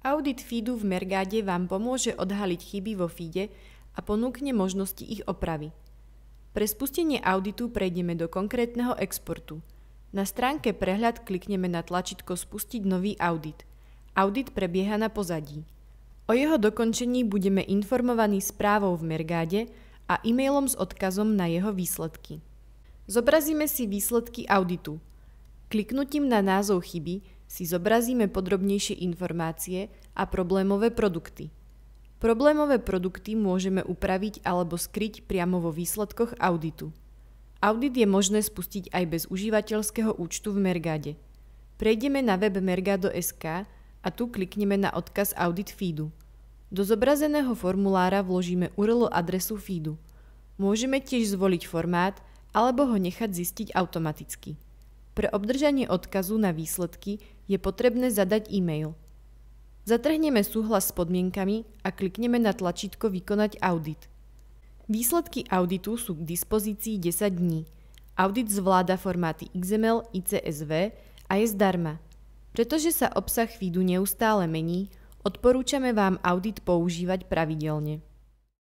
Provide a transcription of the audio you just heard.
Audit feedu v Mergáde vám pomôže odhaliť chyby vo feede a ponúkne možnosti ich opravy. Pre spustenie auditu prejdeme do konkrétneho exportu. Na stránke Prehľad klikneme na tlačítko Spustiť nový audit. Audit prebieha na pozadí. O jeho dokončení budeme informovaní správou v Mergáde a e-mailom s odkazom na jeho výsledky. Zobrazíme si výsledky auditu. Kliknutím na názov chyby si zobrazíme podrobnejšie informácie a problémové produkty. Problémové produkty môžeme upraviť alebo skryť priamo vo výsledkoch auditu. Audit je možné spustiť aj bez užívateľského účtu v Mergade. Prejdeme na web mergado.sk a tu klikneme na odkaz Audit feedu. Do zobrazeného formulára vložíme URL adresu feedu. Môžeme tiež zvoliť formát alebo ho nechať zistiť automaticky. Pre obdržanie odkazu na výsledky je potrebné zadať e-mail. Zatrhneme súhlas s podmienkami a klikneme na tlačítko Vykonať audit. Výsledky auditu sú k dispozícii 10 dní. Audit zvláda formáty XML, ICSV a je zdarma. Pretože sa obsah feedu neustále mení, odporúčame vám audit používať pravidelne.